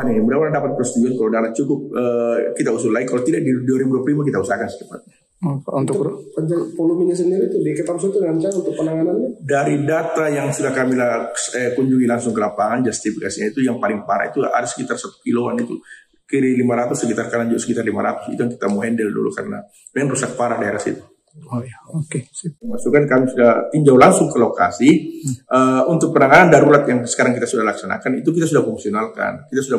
Ini mudah-mudahan dapat persetujuan kalau dana cukup uh, kita usul lagi kalau tidak di 2025 kita usahakan secepatnya. Untuk, untuk volumenya sendiri itu di Ketamso itu rancang untuk penanganannya? Dari data yang sudah kami eh, kunjungi langsung ke lapangan, justifikasinya itu yang paling parah itu ada sekitar satu kiloan itu kiri 500 sekitar kanan juga sekitar 500 itu yang kita mau handle dulu karena memang rusak parah daerah situ. Oh ya, oke. Okay. Masukan kami sudah tinjau langsung ke lokasi hmm. uh, untuk penanganan darurat yang sekarang kita sudah laksanakan itu kita sudah fungsionalkan, kita sudah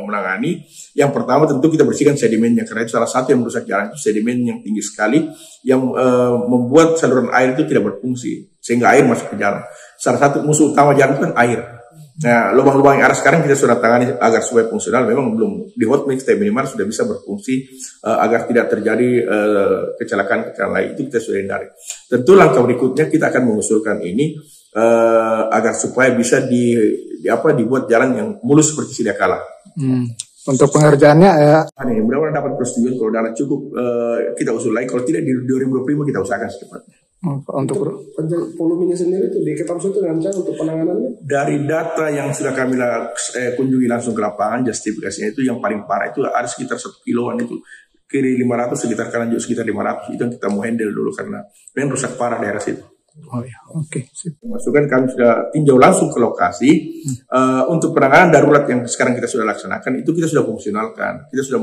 menangani. Yang pertama tentu kita bersihkan sedimennya karena itu salah satu yang merusak jalan itu sedimen yang tinggi sekali yang uh, membuat saluran air itu tidak berfungsi sehingga air masuk ke jalan. Salah satu musuh utama jalan itu kan air. Nah, lubang-lubang yang arah sekarang kita sudah tangani agar supaya fungsional. Memang belum di hot mix tapi minimal sudah bisa berfungsi uh, agar tidak terjadi uh, kecelakaan-kecelakaan lain. Itu kita sudah hindari. Tentu langkah berikutnya kita akan mengusulkan ini uh, agar supaya bisa di, di apa dibuat jalan yang mulus seperti sedia kala. Hmm. Untuk pengerjaannya ya. Ini mudah-mudahan dapat persetujuan kalau dana cukup uh, kita usul lagi. Kalau tidak di 2025 kita usahakan secepatnya. Untuk, untuk volumenya sendiri itu di Ketamso itu rancang untuk penanganannya? Dari data yang sudah kami eh, kunjungi langsung ke lapangan, justifikasinya itu yang paling parah itu ada sekitar satu kiloan itu kiri 500 sekitar kanan juga sekitar 500 itu yang kita mau handle dulu karena memang rusak parah daerah situ. Oh ya, oke. Okay. Masukan kami sudah tinjau langsung ke lokasi hmm. uh, untuk penanganan darurat yang sekarang kita sudah laksanakan itu kita sudah fungsionalkan, kita sudah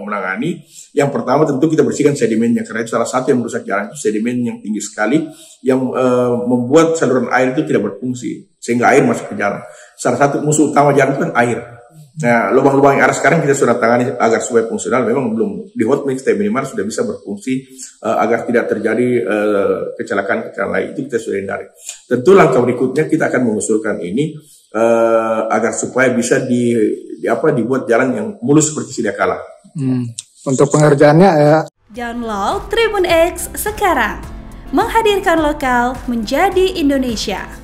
menangani. Yang pertama tentu kita bersihkan sedimennya karena itu salah satu yang merusak jalan itu sedimen yang tinggi sekali yang uh, membuat saluran air itu tidak berfungsi sehingga air masuk ke jalan. Salah satu musuh utama jalan itu kan air. Nah, lubang-lubang yang arah sekarang kita sudah tangani agar supaya fungsional. Memang belum di hot mix tapi minimal sudah bisa berfungsi uh, agar tidak terjadi uh, kecelakaan-kecelakaan lain. Itu kita sudah hindari. Tentu langkah berikutnya kita akan mengusulkan ini uh, agar supaya bisa di, di apa dibuat jalan yang mulus seperti sedia kala. Hmm. Untuk pengerjaannya ya. Download Tribun X sekarang. Menghadirkan lokal menjadi Indonesia.